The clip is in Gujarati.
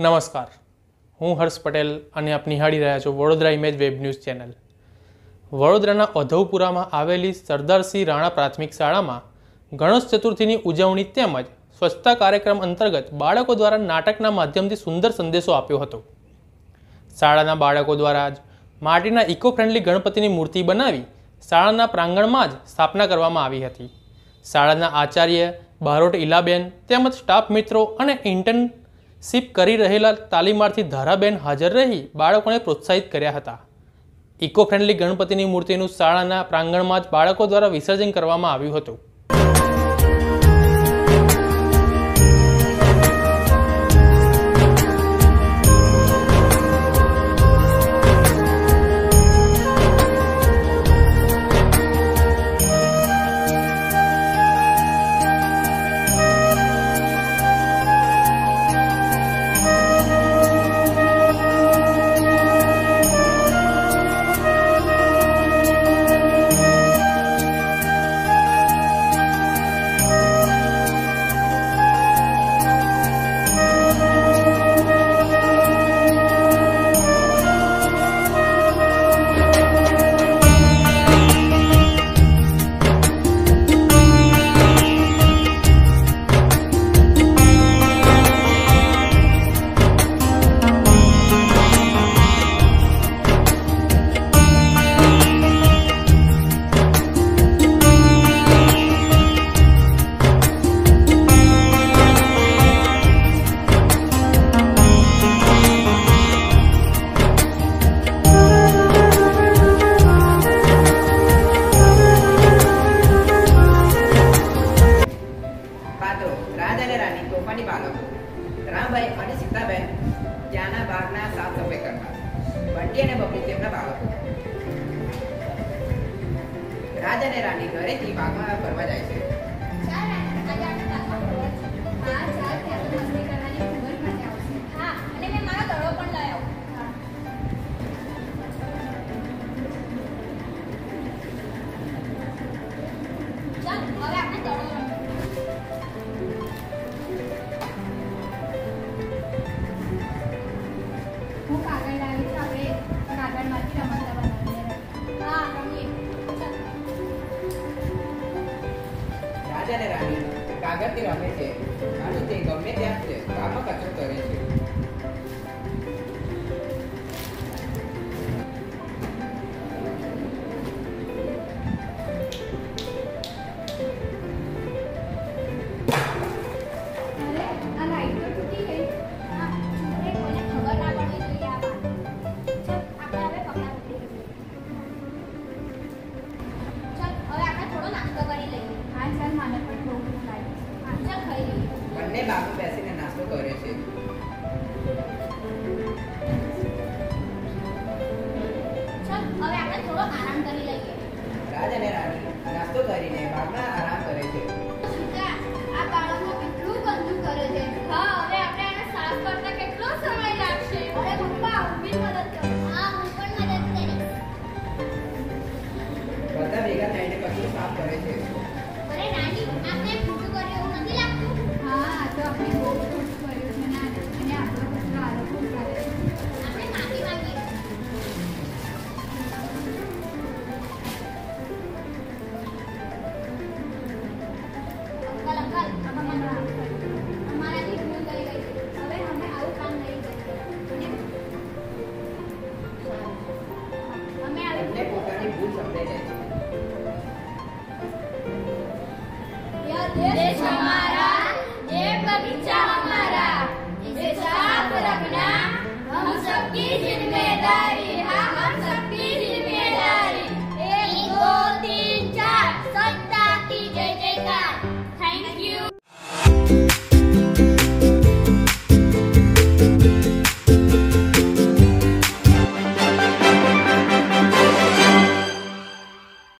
નમસ્કાર. હું હર્ષ પટેલ અને આપ નિહાળી રહ્યા છો Vadodara image web news channel વડોદરાના અધવપુરામાં આવેલી સરદારસિંહ રાણા પ્રાથમિક શાળામાં ગણેશ ચતુર્થીની ઉજવણી તેમજ સ્વચ્છતા કાર્યક્રમ અંતર્ગત બાળકો દ્વારા નાટકના માધ્યમથી સુંદર સંદેશો આપ્યો હતો. શાળાના બાળકો દ્વારા જ માટીના ઇકો ફ્રેન્ડલી ગણપતિની મૂર્તિ બનાવી શાળાના પ્રાંગણમાં જ સ્થાપના કરવામાં આવી હતી. શાળાના આચાર્ય બારોટ ઇલાબેન તેમજ સ્ટાફ મિત્રો અને ઇન્ટર્નશીપ કરી રહેલા તાલીમાર્થી ધારાબેન હાજર રહી બાળકોને પ્રોત્સાહિત કર્યા હતા. ઇકો ફ્રેન્ડલી ગણપતિની મૂર્તિનું શાળાના પ્રાંગણમાં જ બાળકો દ્વારા વિસર્જન કરવામાં આવ્યું હતું. બબલી તેમના બાળકો. રાજ અને રાની ઘરેથી બાગમાં ફરવા જાય છે. રાજ અને રાની કાગળથી રમે છે. અને તે ગમે ત્યાં છે. બાગમાં કચરો કરે છે. બંને બાપુ બેસીને નાસ્તો કરે છે. હવે આપણે થોડો આરામ કરી લઈએ રાજ અને રાણી નાસ્તો કરીને બાગમાં આરામ કરે છે. આ બાળકો કેટલું ગંદુ કરે છે હા હવે આપણે સાફ કરતા કેટલો સમય લાગશે હા હું ભેગા થઈને પછી સાફ કરે છે. Deixa